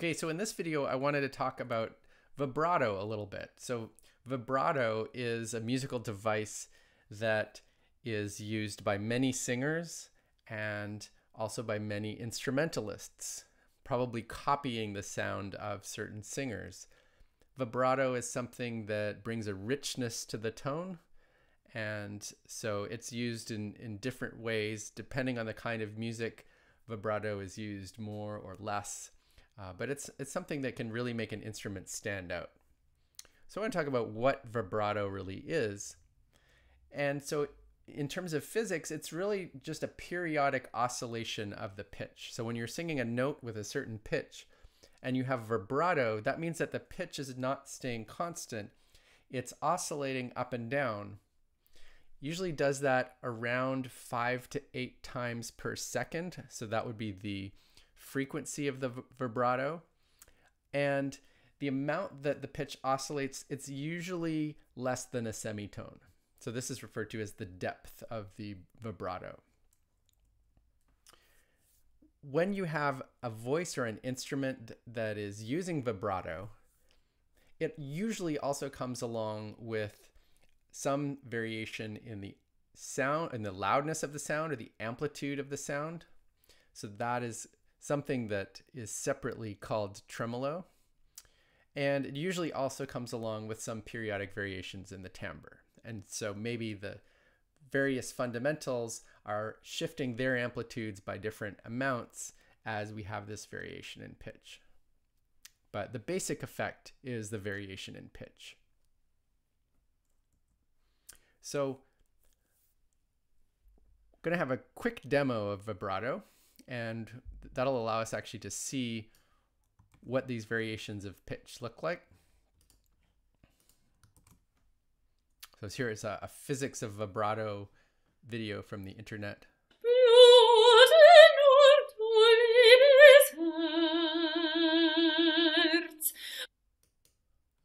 Okay, so in this video, I wanted to talk about vibrato a little bit. So vibrato is a musical device that is used by many singers and also by many instrumentalists, probably copying the sound of certain singers. Vibrato is something that brings a richness to the tone. And so it's used in, in different ways depending on the kind of music. Vibrato is used more or less, uh, but it's, it's something that can really make an instrument stand out. So I want to talk about what vibrato really is. And so in terms of physics, it's really just a periodic oscillation of the pitch. So when you're singing a note with a certain pitch and you have vibrato, that means that the pitch is not staying constant. It's oscillating up and down. Usually does that around five to eight times per second. So that would be the frequency of the vibrato. And the amount that the pitch oscillates, it's usually less than a semitone. So this is referred to as the depth of the vibrato. When you have a voice or an instrument that is using vibrato, it usually also comes along with some variation in the sound in the loudness of the sound or the amplitude of the sound. So that is something that is separately called tremolo. And it usually also comes along with some periodic variations in the timbre. And so maybe the various fundamentals are shifting their amplitudes by different amounts as we have this variation in pitch. But the basic effect is the variation in pitch. So I'm going to have a quick demo of vibrato, and that'll allow us actually to see what these variations of pitch look like. So here is a, a physics of vibrato video from the internet.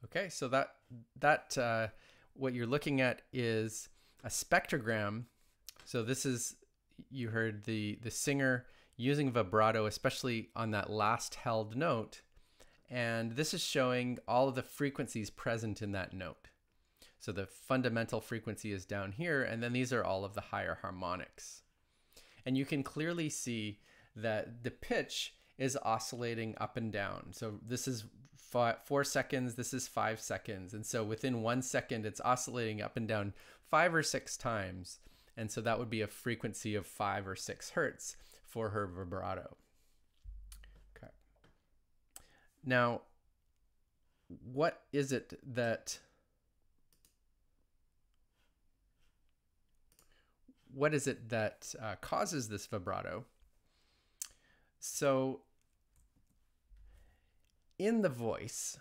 Okay, so that that uh, what you're looking at is a spectrogram. So this is you heard the the singer using vibrato, especially on that last held note, and this is showing all of the frequencies present in that note. So the fundamental frequency is down here, and then these are all of the higher harmonics. And you can clearly see that the pitch is oscillating up and down. So this is four seconds, this is five seconds. And so within one second, it's oscillating up and down five or six times. And so that would be a frequency of five or six hertz for her vibrato. Okay. Now, what is it that what is it that uh, causes this vibrato? So, in the voice,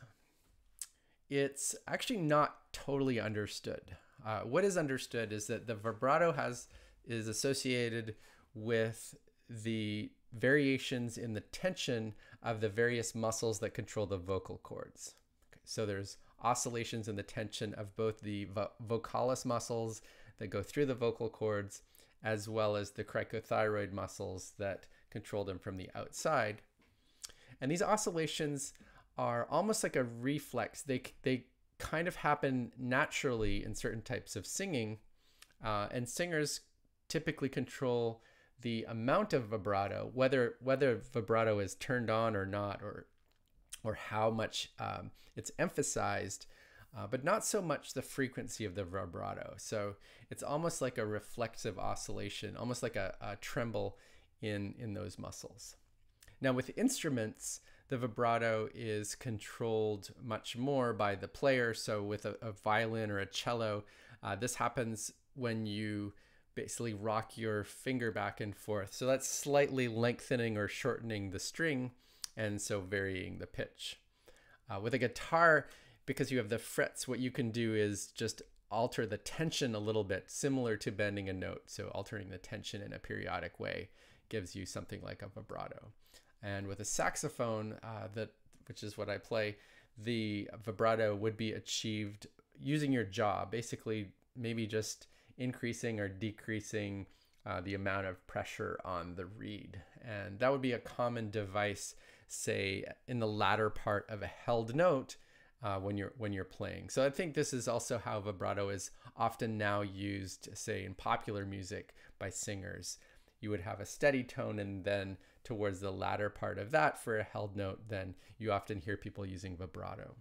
it's actually not totally understood. Uh, what is understood is that the vibrato has is associated with the variations in the tension of the various muscles that control the vocal cords. Okay, so there's oscillations in the tension of both the vo vocalis muscles that go through the vocal cords, as well as the cricothyroid muscles that control them from the outside. And these oscillations are almost like a reflex. They, they kind of happen naturally in certain types of singing. Uh, and singers typically control the amount of vibrato, whether whether vibrato is turned on or not, or or how much um, it's emphasized uh, but not so much the frequency of the vibrato. So it's almost like a reflexive oscillation, almost like a, a tremble in, in those muscles. Now, with instruments, the vibrato is controlled much more by the player. So, with a, a violin or a cello, uh, this happens when you basically rock your finger back and forth. So, that's slightly lengthening or shortening the string, and so varying the pitch. Uh, with a guitar, because you have the frets, what you can do is just alter the tension a little bit, similar to bending a note. So altering the tension in a periodic way gives you something like a vibrato. And with a saxophone, uh, that which is what I play, the vibrato would be achieved using your jaw, basically maybe just increasing or decreasing uh, the amount of pressure on the reed. And that would be a common device say in the latter part of a held note uh, when you're when you're playing. So I think this is also how vibrato is often now used, say in popular music by singers. You would have a steady tone, and then towards the latter part of that for a held note, then you often hear people using vibrato.